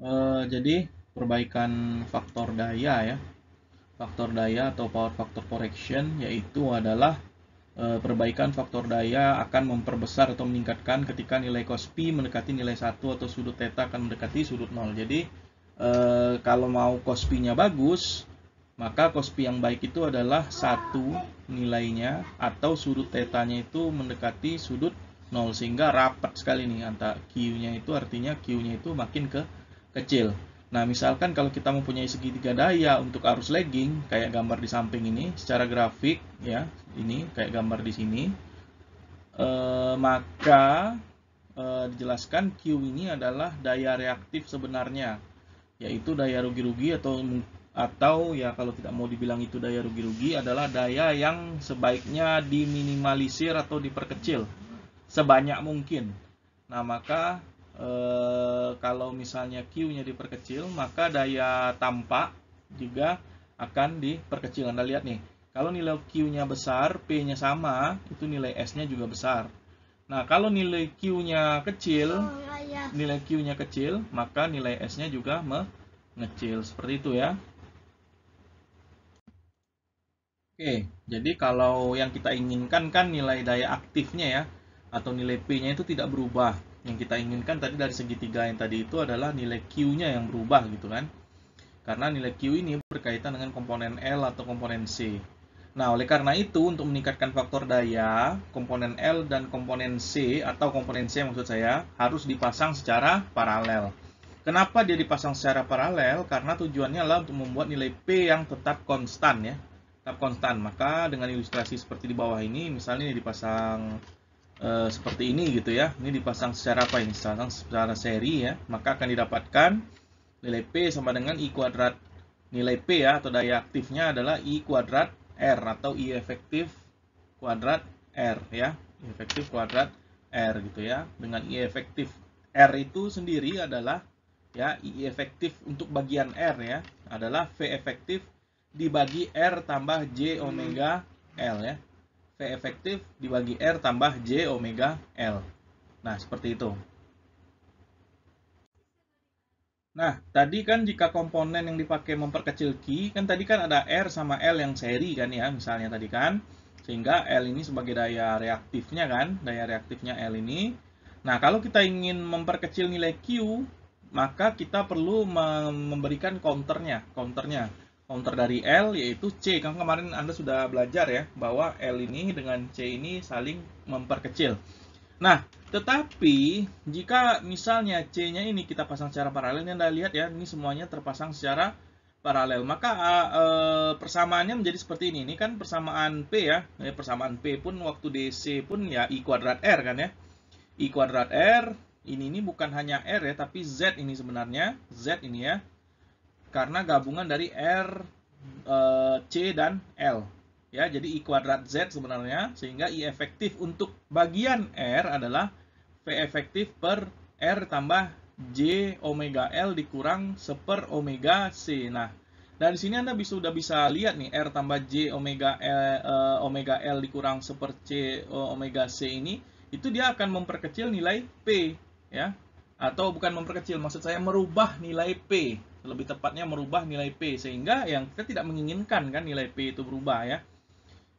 Uh, jadi perbaikan faktor daya ya. Faktor daya atau power factor correction yaitu adalah uh, perbaikan faktor daya akan memperbesar atau meningkatkan ketika nilai cos P mendekati nilai 1 atau sudut theta akan mendekati sudut 0. Jadi uh, kalau mau cos P-nya bagus, maka cos P yang baik itu adalah satu nilainya atau sudut tetanya itu mendekati sudut 0 sehingga rapat sekali nih antara Q-nya itu artinya Q-nya itu makin ke kecil. Nah, misalkan kalau kita mempunyai segitiga daya untuk arus lagging, kayak gambar di samping ini, secara grafik, ya, ini kayak gambar di sini, eh, maka eh, dijelaskan Q ini adalah daya reaktif sebenarnya, yaitu daya rugi-rugi atau atau ya kalau tidak mau dibilang itu daya rugi-rugi adalah daya yang sebaiknya diminimalisir atau diperkecil sebanyak mungkin. Nah, maka Eh, kalau misalnya Q-nya diperkecil, maka daya tampak juga akan diperkecil. Anda lihat nih, kalau nilai Q-nya besar, P-nya sama, itu nilai S-nya juga besar. Nah, kalau nilai Q-nya kecil, oh, iya. nilai Q-nya kecil, maka nilai S-nya juga mengecil. Seperti itu ya. Oke, jadi kalau yang kita inginkan kan nilai daya aktifnya ya, atau nilai P-nya itu tidak berubah yang kita inginkan tadi dari segitiga yang tadi itu adalah nilai Q-nya yang berubah gitu kan. Karena nilai Q ini berkaitan dengan komponen L atau komponen C. Nah, oleh karena itu untuk meningkatkan faktor daya, komponen L dan komponen C atau komponen C maksud saya harus dipasang secara paralel. Kenapa dia dipasang secara paralel? Karena tujuannya adalah untuk membuat nilai P yang tetap konstan ya. Tetap konstan. Maka dengan ilustrasi seperti di bawah ini, misalnya dipasang Eh, seperti ini gitu ya. Ini dipasang secara apa ini? Dipasang secara seri ya. Maka akan didapatkan nilai P sama dengan I kuadrat. Nilai P ya atau daya aktifnya adalah I kuadrat R atau I efektif kuadrat R ya. I efektif kuadrat R gitu ya. Dengan I efektif R itu sendiri adalah ya I efektif untuk bagian R ya adalah V efektif dibagi R tambah J omega L ya. V efektif dibagi R tambah J omega L. Nah, seperti itu. Nah, tadi kan jika komponen yang dipakai memperkecil Q, kan tadi kan ada R sama L yang seri kan ya, misalnya tadi kan. Sehingga L ini sebagai daya reaktifnya kan, daya reaktifnya L ini. Nah, kalau kita ingin memperkecil nilai Q, maka kita perlu memberikan counternya, counternya counter dari L yaitu C. Kan kemarin Anda sudah belajar ya bahwa L ini dengan C ini saling memperkecil. Nah, tetapi jika misalnya C-nya ini kita pasang secara paralel, ini Anda lihat ya, ini semuanya terpasang secara paralel. Maka uh, persamaannya menjadi seperti ini. Ini kan persamaan P ya. Persamaan P pun waktu DC pun ya I kuadrat R kan ya. I kuadrat R, ini ini bukan hanya R ya, tapi Z ini sebenarnya. Z ini ya karena gabungan dari R, e, C, dan L. Ya, jadi I kuadrat Z sebenarnya, sehingga I efektif untuk bagian R adalah V efektif per R tambah J omega L dikurang seper omega C. Nah, dari sini Anda bisa sudah bisa lihat nih R tambah J omega L, e, omega L dikurang seper C omega C ini itu dia akan memperkecil nilai P ya. Atau bukan memperkecil, maksud saya merubah nilai P lebih tepatnya merubah nilai P sehingga yang kita tidak menginginkan kan nilai P itu berubah ya.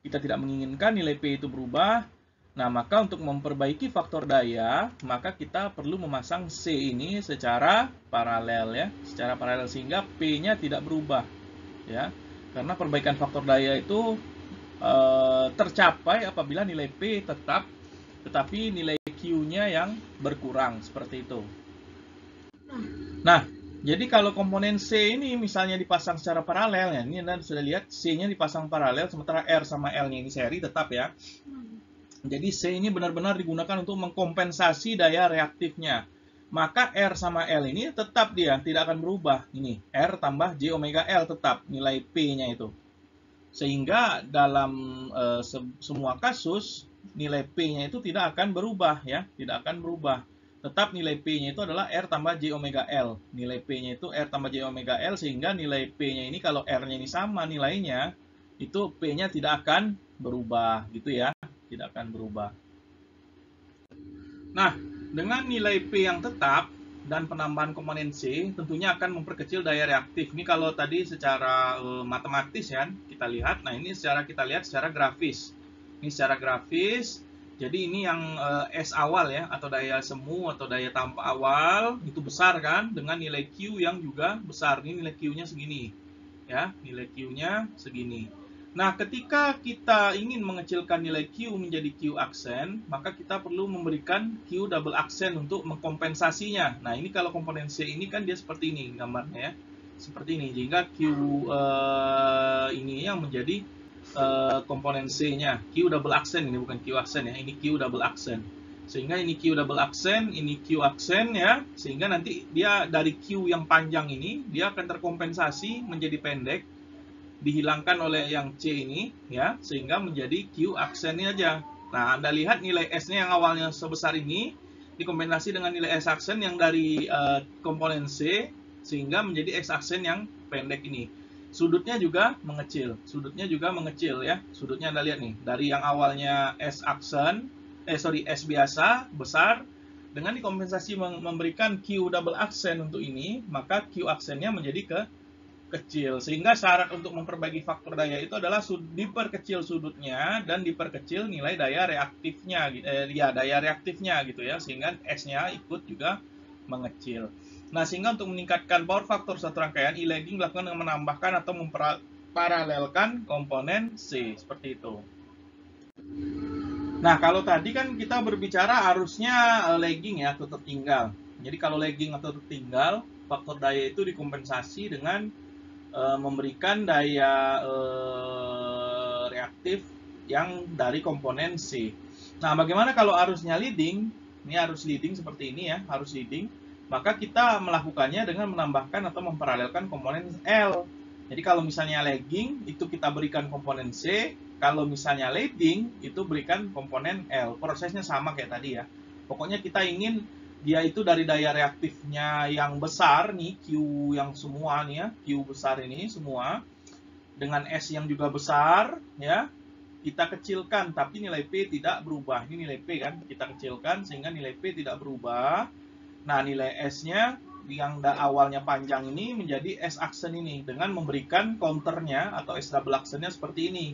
Kita tidak menginginkan nilai P itu berubah. Nah, maka untuk memperbaiki faktor daya, maka kita perlu memasang C ini secara paralel ya, secara paralel sehingga P-nya tidak berubah ya. Karena perbaikan faktor daya itu e, tercapai apabila nilai P tetap tetapi nilai Q-nya yang berkurang seperti itu. Nah, jadi kalau komponen C ini misalnya dipasang secara paralel ya, ini Anda sudah lihat C-nya dipasang paralel sementara R sama L-nya ini seri tetap ya. Jadi C ini benar-benar digunakan untuk mengkompensasi daya reaktifnya. Maka R sama L ini tetap dia tidak akan berubah. Ini R tambah J omega L tetap nilai P-nya itu. Sehingga dalam e, se semua kasus nilai P-nya itu tidak akan berubah ya, tidak akan berubah tetap nilai P-nya itu adalah R tambah J omega L. Nilai P-nya itu R tambah J omega L sehingga nilai P-nya ini kalau R-nya ini sama nilainya, itu P-nya tidak akan berubah gitu ya. Tidak akan berubah. Nah, dengan nilai P yang tetap, dan penambahan komponen C tentunya akan memperkecil daya reaktif. Ini kalau tadi secara uh, matematis ya kita lihat. Nah ini secara kita lihat secara grafis. Ini secara grafis. Jadi ini yang uh, S awal ya atau daya semu atau daya tanpa awal itu besar kan dengan nilai Q yang juga besar. Ini nilai Q-nya segini. Ya, nilai Q-nya segini. Nah, ketika kita ingin mengecilkan nilai Q menjadi Q aksen, maka kita perlu memberikan Q double aksen untuk mengkompensasinya. Nah, ini kalau komponen ini kan dia seperti ini gambarnya ya. Seperti ini. Sehingga Q uh, ini yang menjadi uh, komponen C-nya. Q double aksen ini bukan Q aksen ya. Ini Q double aksen. Sehingga ini Q double aksen, ini Q aksen ya. Sehingga nanti dia dari Q yang panjang ini, dia akan terkompensasi menjadi pendek dihilangkan oleh yang C ini ya sehingga menjadi Q aksennya aja. Nah, Anda lihat nilai S-nya yang awalnya sebesar ini dikombinasi dengan nilai S aksen yang dari uh, komponen C sehingga menjadi X aksen yang pendek ini. Sudutnya juga mengecil, sudutnya juga mengecil ya. Sudutnya Anda lihat nih, dari yang awalnya S aksen, eh sorry S biasa besar dengan dikompensasi memberikan Q double aksen untuk ini, maka Q aksennya menjadi ke kecil. Sehingga syarat untuk memperbaiki faktor daya itu adalah diperkecil sudutnya dan diperkecil nilai daya reaktifnya, eh, ya daya reaktifnya gitu ya, sehingga S-nya ikut juga mengecil. Nah, sehingga untuk meningkatkan power faktor satu rangkaian, e-lagging dilakukan dengan menambahkan atau memparalelkan komponen C, seperti itu. Nah, kalau tadi kan kita berbicara arusnya eh, lagging ya, atau tertinggal. Jadi kalau lagging atau tertinggal, faktor daya itu dikompensasi dengan uh, memberikan daya uh, reaktif yang dari komponen C. Nah, bagaimana kalau arusnya leading? Ini arus leading seperti ini ya, arus leading. Maka kita melakukannya dengan menambahkan atau memparalelkan komponen L. Jadi kalau misalnya lagging, itu kita berikan komponen C. Kalau misalnya leading, itu berikan komponen L. Prosesnya sama kayak tadi ya. Pokoknya kita ingin dia itu dari daya reaktifnya yang besar nih Q yang semua nih ya Q besar ini semua dengan S yang juga besar ya kita kecilkan tapi nilai P tidak berubah ini nilai P kan kita kecilkan sehingga nilai P tidak berubah nah nilai S nya yang awalnya panjang ini menjadi S aksen ini dengan memberikan counternya atau S double aksennya seperti ini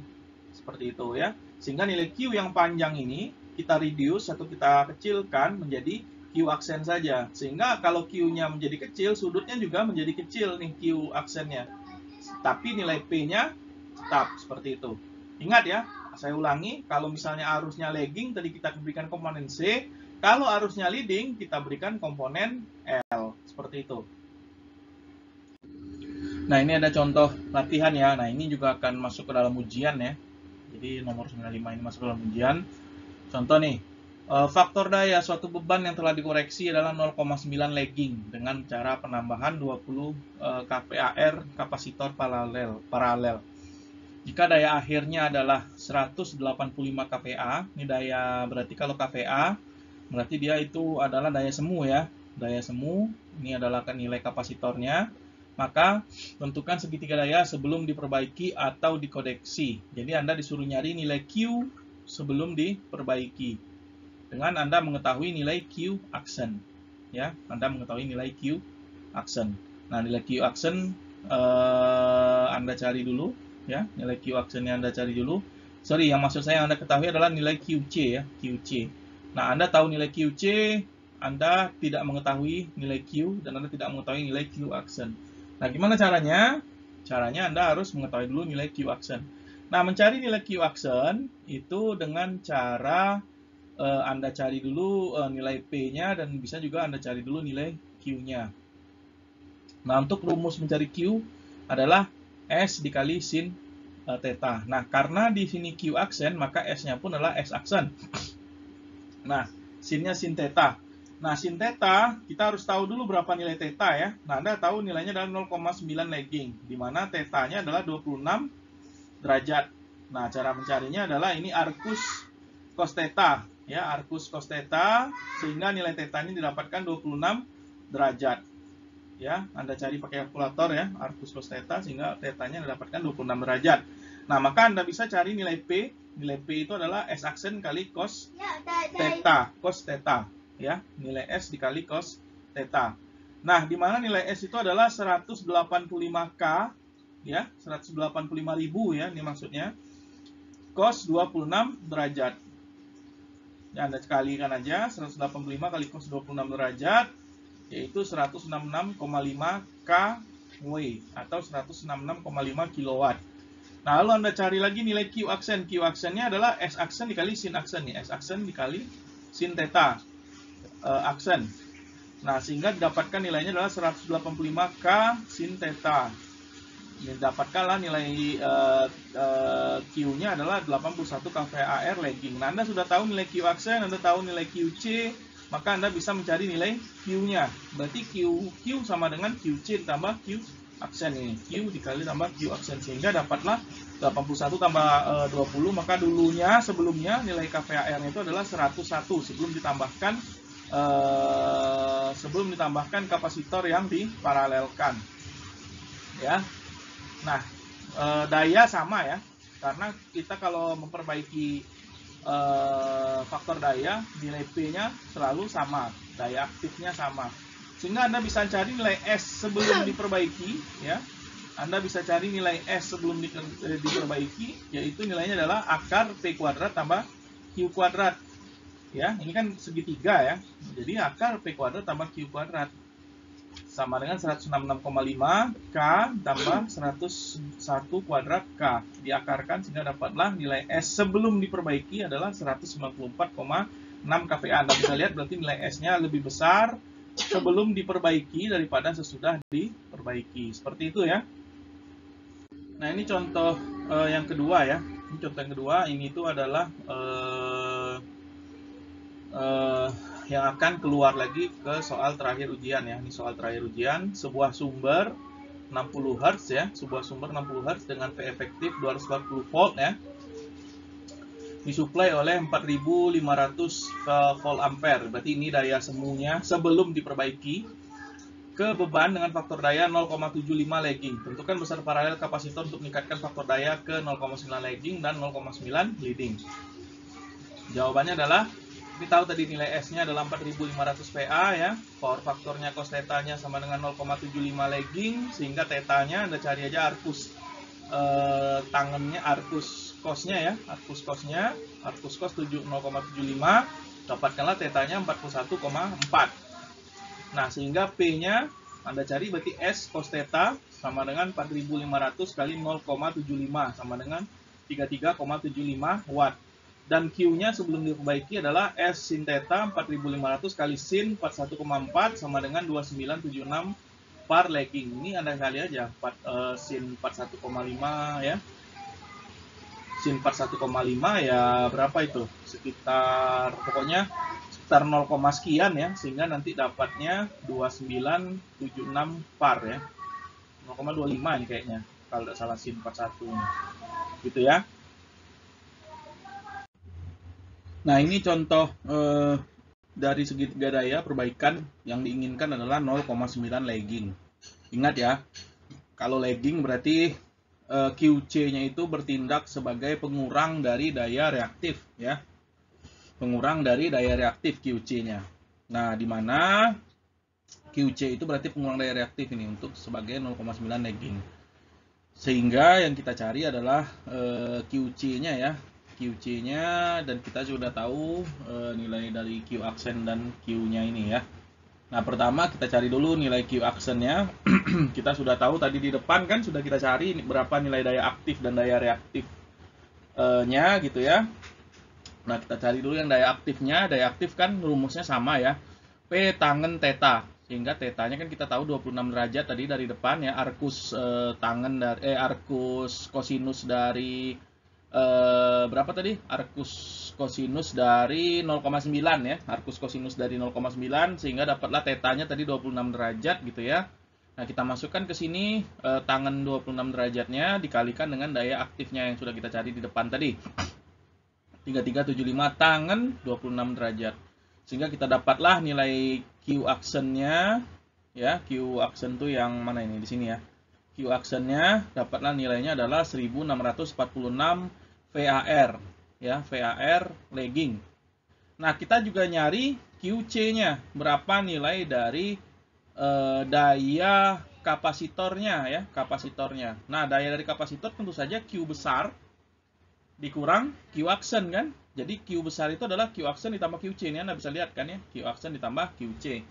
seperti itu ya sehingga nilai Q yang panjang ini kita reduce atau kita kecilkan menjadi Q aksen saja. Sehingga kalau Q-nya menjadi kecil, sudutnya juga menjadi kecil nih Q aksennya. Tapi nilai P-nya tetap seperti itu. Ingat ya, saya ulangi, kalau misalnya arusnya lagging, tadi kita berikan komponen C. Kalau arusnya leading, kita berikan komponen L. Seperti itu. Nah, ini ada contoh latihan ya. Nah, ini juga akan masuk ke dalam ujian ya. Jadi nomor 95 ini masuk ke dalam ujian. Contoh nih, Eh, faktor daya suatu beban yang telah dikoreksi adalah 0,9 lagging dengan cara penambahan 20 eh, kPAR kapasitor paralel. paralel. Jika daya akhirnya adalah 185 kPa, ini daya berarti kalau kPa berarti dia itu adalah daya semu ya. Daya semu ini adalah nilai kapasitornya. Maka tentukan segitiga daya sebelum diperbaiki atau dikodeksi. Jadi Anda disuruh nyari nilai Q sebelum diperbaiki dengan Anda mengetahui nilai Q aksen. Ya, Anda mengetahui nilai Q aksen. Nah, nilai Q aksen eh, Anda cari dulu ya, nilai Q aksennya Anda cari dulu. Sorry, yang maksud saya yang Anda ketahui adalah nilai QC ya, QC. Nah, Anda tahu nilai QC, Anda tidak mengetahui nilai Q dan Anda tidak mengetahui nilai Q aksen. Nah, gimana caranya? Caranya Anda harus mengetahui dulu nilai Q aksen. Nah, mencari nilai Q aksen itu dengan cara uh, Anda cari dulu uh, nilai P-nya dan bisa juga Anda cari dulu nilai Q-nya. Nah, untuk rumus mencari Q adalah S dikali sin uh, theta. Nah, karena di sini Q aksen, maka S-nya pun adalah S aksen. Nah, sinnya sin theta. Nah, sin theta, kita harus tahu dulu berapa nilai theta ya. Nah, Anda tahu nilainya adalah 0,9 lagging, di mana theta-nya adalah 26 derajat. Nah, cara mencarinya adalah ini arcus cos theta ya arcus cos theta sehingga nilai theta ini didapatkan 26 derajat ya Anda cari pakai kalkulator ya arcus cos theta sehingga tetanya didapatkan 26 derajat nah maka Anda bisa cari nilai P nilai P itu adalah S aksen kali cos theta cos theta ya nilai S dikali cos theta. Nah, di mana nilai S itu adalah 185K ya, 185.000 ya, ini maksudnya. Cos 26 derajat. Ya, Anda kalikan aja 185 kali cos 26 derajat yaitu 166,5 kW atau 166,5 kilowatt. Lalu Anda cari lagi nilai Q aksen. Q aksennya adalah S aksen dikali sin aksen ya. S aksen dikali sin theta uh, aksen. Nah, sehingga didapatkan nilainya adalah 185K sin theta. Dapatkanlah nilai uh, uh, Q-nya adalah 81 kVAR lagging. Nah, Anda sudah tahu nilai Q aksen, Anda tahu nilai QC, maka Anda bisa mencari nilai Q-nya. Berarti Q, Q sama dengan QC ditambah Q aksen ini Q dikali tambah Q aksen sehingga dapatlah 81 tambah e, 20 maka dulunya sebelumnya nilai KVAR itu adalah 101 sebelum ditambahkan e, sebelum ditambahkan kapasitor yang diparalelkan. Ya. Nah e, daya sama ya karena kita kalau memperbaiki e, faktor daya nilai P-nya selalu sama daya aktifnya sama sehingga Anda bisa cari nilai S sebelum diperbaiki, ya. Anda bisa cari nilai S sebelum eh, diperbaiki, yaitu nilainya adalah akar P kuadrat tambah Q kuadrat. Ya, ini kan segitiga ya. Jadi akar P kuadrat tambah Q kuadrat sama dengan 166,5 K tambah 101 kuadrat K. Diakarkan sehingga dapatlah nilai S sebelum diperbaiki adalah 194,6 kPa. Anda bisa lihat berarti nilai S-nya lebih besar sebelum diperbaiki daripada sesudah diperbaiki. Seperti itu ya. Nah, ini contoh uh, yang kedua ya. Ini contoh yang kedua, ini itu adalah uh, uh, yang akan keluar lagi ke soal terakhir ujian ya. Ini soal terakhir ujian, sebuah sumber 60 Hz ya, sebuah sumber 60 Hz dengan V efektif 240 volt ya disuplai oleh 4500 volt ampere. Berarti ini daya semuanya sebelum diperbaiki ke beban dengan faktor daya 0,75 lagging. Tentukan besar paralel kapasitor untuk meningkatkan faktor daya ke 0,9 lagging dan 0,9 leading. Jawabannya adalah kita tahu tadi nilai S-nya adalah 4500 PA ya. Power faktornya cos theta-nya sama dengan 0,75 lagging sehingga theta-nya Anda cari aja arkus eh, tangannya arkus cosnya ya, arcus cosnya, arcus cos 0,75, dapatkanlah tetanya 41,4. Nah, sehingga P-nya Anda cari berarti S cos theta sama dengan 4500 kali 0,75 sama dengan 33,75 watt. Dan Q-nya sebelum diperbaiki adalah S sin theta 4500 kali sin 41,4 sama dengan 2976 par lagging. Ini Anda kali aja 4, uh, sin 41,5 ya sin 41,5 ya berapa itu? Sekitar pokoknya sekitar 0, sekian ya sehingga nanti dapatnya 2976 par ya. 0,25 ini kayaknya kalau tidak salah sin 41 gitu ya. Nah ini contoh eh, dari segitiga daya perbaikan yang diinginkan adalah 0,9 lagging. Ingat ya kalau lagging berarti Eh, QC-nya itu bertindak sebagai pengurang dari daya reaktif ya. Pengurang dari daya reaktif QC-nya. Nah, di mana QC itu berarti pengurang daya reaktif ini untuk sebagai 0,9 lagging. Sehingga yang kita cari adalah eh, QC-nya ya. QC-nya dan kita sudah tahu uh, nilai dari Q aksen dan Q-nya ini ya. Nah, pertama kita cari dulu nilai Q aksennya. kita sudah tahu tadi di depan kan sudah kita cari berapa nilai daya aktif dan daya reaktifnya gitu ya. Nah, kita cari dulu yang daya aktifnya. Daya aktif kan rumusnya sama ya. P tangen theta. Sehingga tetanya kan kita tahu 26 derajat tadi dari depan ya. Arkus eh, tangen dari eh arkus kosinus dari eh, berapa tadi? Arkus kosinus dari 0,9 ya. Arcus kosinus dari 0,9 sehingga dapatlah tetanya tadi 26 derajat gitu ya. Nah, kita masukkan ke sini eh, tangan 26 derajatnya dikalikan dengan daya aktifnya yang sudah kita cari di depan tadi. 3375 tangan 26 derajat. Sehingga kita dapatlah nilai Q aksennya ya, Q aksen tuh yang mana ini di sini ya. Q aksennya dapatlah nilainya adalah 1646 VAR ya VAR lagging. Nah, kita juga nyari QC-nya, berapa nilai dari eh, daya kapasitornya ya, kapasitornya. Nah, daya dari kapasitor tentu saja Q besar dikurang Q aksen kan. Jadi Q besar itu adalah Q aksen ditambah QC ini Anda bisa lihat kan ya, Q aksen ditambah QC.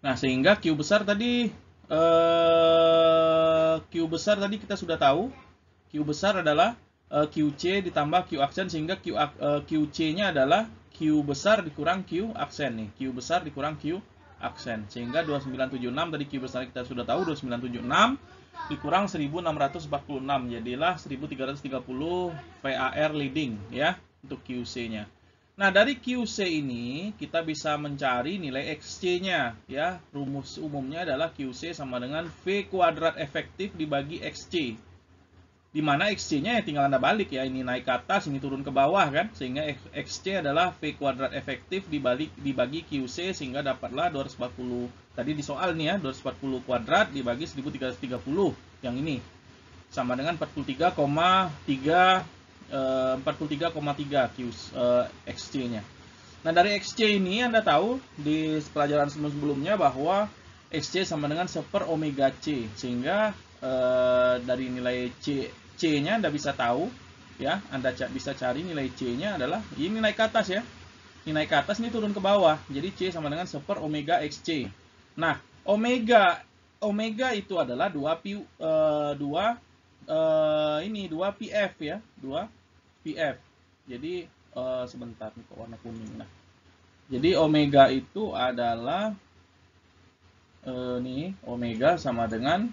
Nah, sehingga Q besar tadi eh, Q besar tadi kita sudah tahu. Q besar adalah eh, QC ditambah Q aksen sehingga Q eh, QC-nya adalah Q besar dikurang Q aksen nih. Q besar dikurang Q aksen. Sehingga 2976 tadi Q besar kita sudah tahu 2976 dikurang 1646 jadilah 1330 VAR leading ya untuk QC-nya. Nah, dari QC ini kita bisa mencari nilai XC-nya ya. Rumus umumnya adalah QC sama dengan V kuadrat efektif dibagi XC. Di mana XC-nya ya tinggal Anda balik ya. Ini naik ke atas, ini turun ke bawah kan. Sehingga XC adalah V kuadrat efektif dibalik dibagi QC sehingga dapatlah 240. Tadi di soal nih ya, 240 kuadrat dibagi 1330 yang ini. Sama dengan 43,3 43,3 Q uh, XC-nya. Nah, dari XC ini Anda tahu di pelajaran sebelum-sebelumnya bahwa XC sama dengan 1 per omega C. Sehingga uh, dari nilai C C-nya Anda bisa tahu ya, Anda bisa cari nilai C-nya adalah ini naik ke atas ya. Ini naik ke atas ini turun ke bawah. Jadi C sama dengan 1 per omega XC. Nah, omega omega itu adalah 2 pi uh, 2 uh, ini 2 PF ya, 2 PF. Jadi uh, sebentar nih kok warna kuning. Nah, jadi omega itu adalah uh, nih omega sama dengan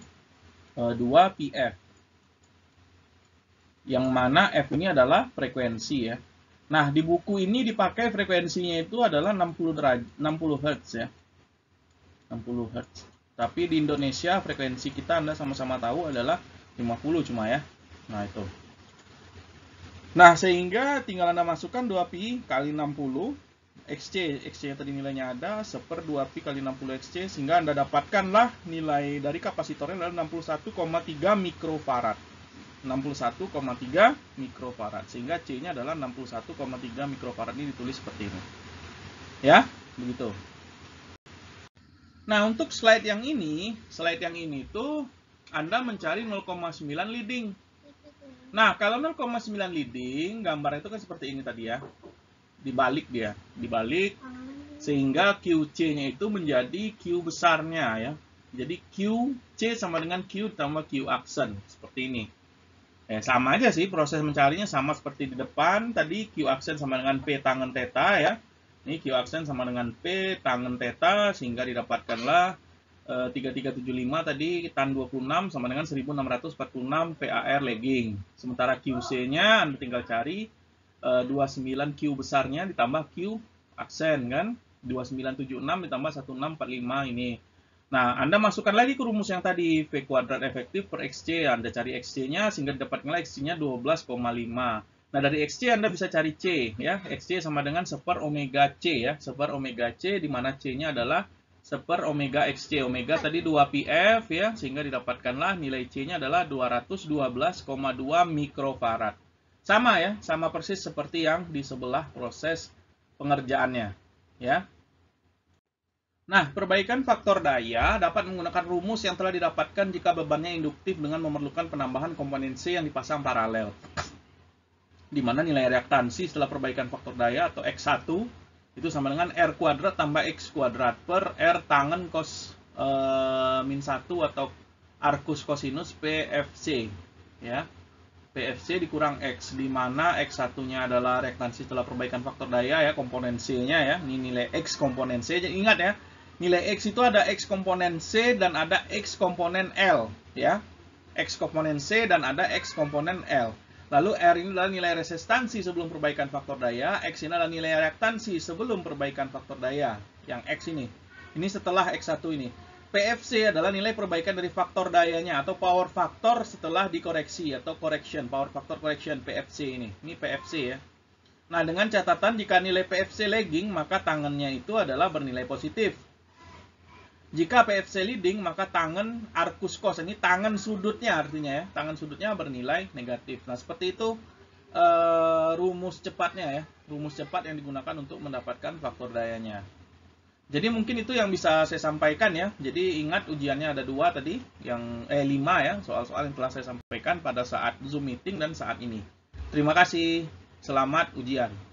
uh, 2 PF. Yang mana F ini adalah frekuensi ya. Nah, di buku ini dipakai frekuensinya itu adalah 60 derajat 60 Hz ya. 60 Hz. Tapi di Indonesia frekuensi kita Anda sama-sama tahu adalah 50 cuma ya. Nah, itu. Nah, sehingga tinggal Anda masukkan 2pi kali 60 XC. XC tadi nilainya ada, seper 2pi kali 60 XC, sehingga Anda dapatkanlah nilai dari kapasitornya adalah 61,3 mikrofarad. 61,3 mikrofarad. Sehingga C-nya adalah 61,3 mikrofarad. Ini ditulis seperti ini. Ya, begitu. Nah, untuk slide yang ini, slide yang ini tuh Anda mencari 0,9 leading. Nah, kalau 0,9 leading, gambar itu kan seperti ini tadi ya. Dibalik dia, dibalik sehingga QC-nya itu menjadi Q besarnya ya. Jadi QC sama dengan Q ditambah Q aksen seperti ini. Eh, sama aja sih proses mencarinya sama seperti di depan. Tadi Q aksen sama dengan P tangan theta ya. Ini Q aksen sama dengan P tangan theta sehingga didapatkanlah 3375 eh, tadi tan 26 sama dengan 1646 PAR lagging. Sementara QC-nya Anda tinggal cari 29Q eh, besarnya ditambah Q aksen kan. 2976 ditambah 1645 ini. Nah, Anda masukkan lagi ke rumus yang tadi V kuadrat efektif per XC. Anda cari XC-nya sehingga dapatkanlah XC-nya 12,5. Nah, dari XC Anda bisa cari C ya. XC sama dengan 1 omega C ya. 1 omega C di mana C-nya adalah seper omega XC. Omega tadi 2PF ya, sehingga didapatkanlah nilai C-nya adalah 212,2 mikrofarad. Sama ya, sama persis seperti yang di sebelah proses pengerjaannya. Ya. Nah, perbaikan faktor daya dapat menggunakan rumus yang telah didapatkan jika bebannya induktif dengan memerlukan penambahan komponen C yang dipasang paralel. Di mana nilai reaktansi setelah perbaikan faktor daya atau X1 itu sama dengan R kuadrat tambah X kuadrat per R tangan cos e, min 1 atau arcus cosinus PFC ya. PFC dikurang X di mana X satunya adalah reaktansi setelah perbaikan faktor daya ya komponen C-nya ya. Ini nilai X komponen C jadi ingat ya nilai X itu ada X komponen C dan ada X komponen L ya. X komponen C dan ada X komponen L Lalu R ini adalah nilai resistansi sebelum perbaikan faktor daya, X ini adalah nilai reaktansi sebelum perbaikan faktor daya, yang X ini. Ini setelah X1 ini. PFC adalah nilai perbaikan dari faktor dayanya atau power factor setelah dikoreksi atau correction, power factor correction PFC ini. Ini PFC ya. Nah, dengan catatan jika nilai PFC lagging, maka tangannya itu adalah bernilai positif. Jika PFC leading, maka tangan arcus cos. Ini tangan sudutnya artinya ya. Tangan sudutnya bernilai negatif. Nah, seperti itu uh, rumus cepatnya ya. Rumus cepat yang digunakan untuk mendapatkan faktor dayanya. Jadi mungkin itu yang bisa saya sampaikan ya. Jadi ingat ujiannya ada dua tadi, yang eh lima ya soal-soal yang telah saya sampaikan pada saat Zoom meeting dan saat ini. Terima kasih. Selamat ujian.